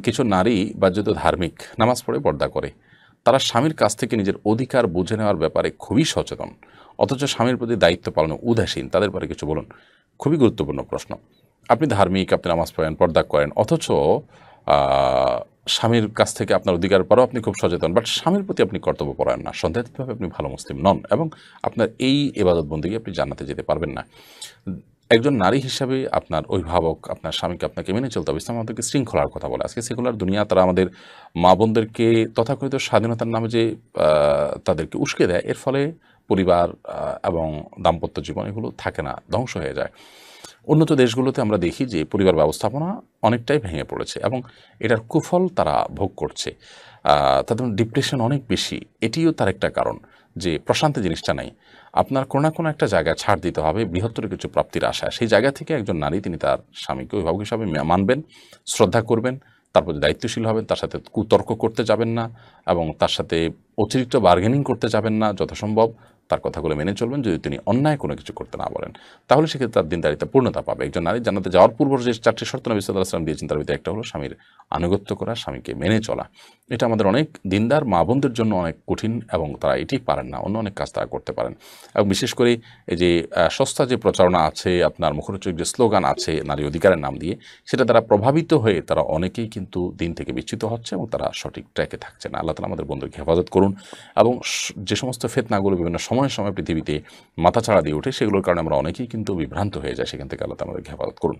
কিছু নারী বা যদি ধার্মিক নামাজ পড়ে পর্দা করে। তারা স্বামীর কাছ থেকে নিজের অধিকার বুঝে নেওয়ার ব্যাপারে খুবই সচেতন। অথচ স্বামীর প্রতি দায়িত্ব পালনে উদাসীন। তাদের পরে কিছু বলুন। খুবই গুরুত্বপূর্ণ প্রশ্ন। আপনি ধার্মিক, আপনি নামাজ পড়েন, পর্দা করেন, অথচ স্বামীর কাছ থেকে আপনার অধিকার পরও আপনি খুব সচেতন। বাট স্বামীর প্রতি আপনি কর্তব্য পরায়ণ না। সন্দেহিতভাবে আপনি ভালো মুসলিম নন এবং আপনার এই এবাদত বন্দীকে আপনি জানাতে যেতে পারবেন না। একজন নারী হিসাবে আপনার অভিভাবক, আপনার স্বামীকে আপনাকে মেনে চলতে হবে। ইসলাম আমাদেরকে শৃঙ্খলার কথা বলে। আজকে সেকুলার দুনিয়া তারা আমাদের মা বোনদেরকে তথাকথিত স্বাধীনতার নামে যে তাদেরকে উস্কে দেয়, এর ফলে পরিবার এবং দাম্পত্য জীবন এগুলো থাকে না, ধ্বংস হয়ে যায়। উন্নত দেশগুলোতে আমরা দেখি যে পরিবার ব্যবস্থাপনা অনেকটাই ভেঙে পড়েছে এবং এটার কুফল তারা ভোগ করছে। তাদের ডিপ্রেশন অনেক বেশি। এটিও তার একটা কারণ যে প্রশান্তি জিনিসটা নাই। আপনার কোনো না কোনো একটা জায়গায় ছাড় দিতে হবে, বৃহত্তর কিছু প্রাপ্তির আশায় সেই জায়গা থেকে একজন নারী তিনি তার স্বামীকে অভিভাবক হিসাবে মানবেন, শ্রদ্ধা করবেন তার প্রতি দায়িত্বশীল হবেন, তার সাথে কুতর্ক করতে যাবেন না এবং তার সাথে অতিরিক্ত বার্গেনিং করতে যাবেন না যথাসম্ভব। তার কথাগুলো মেনে চলবেন, যদি তিনি অন্যায় কোনো কিছু করতে না বলেন। তাহলে সেক্ষেত্রে তার দিনদারিতা পূর্ণতা পাবে। একজন নারী জানাতে যাওয়ার পূর্ব যে চারটি শর্ত নবী সাল্লাহ আসলাম দিয়েছেন, তার ভিতরে একটা হলো স্বামীর আনুগত্য করা, স্বামীকে মেনে চলা। এটা আমাদের অনেক দিনদার মা বোনদের জন্য অনেক কঠিন এবং তারা এটি পারেন না, অন্য অনেক কাজ তারা করতে পারেন। এবং বিশেষ করে এই যে সস্তা যে প্রচারণা আছে, আপনার মুখরোচক যে স্লোগান আছে, নারী অধিকারের নাম দিয়ে, সেটা তারা প্রভাবিত হয়ে তারা অনেকেই কিন্তু দিন থেকে বিচ্যুত হচ্ছে এবং তারা সঠিক ট্র্যাকে থাকছে না। আল্লাহ তালা আমাদের বন্ধুকে হেফাজত করুন এবং যে সমস্ত ফেতনাগুলো বিভিন্ন সময় সময় সময় পৃথিবীতে মাথা ছাড়া দিয়ে ওঠে সেগুলোর কারণে আমরা অনেকেই কিন্তু বিভ্রান্ত হয়ে যায় সেখান থেকে আল্লাহ আমাদের হেফাজত করুন।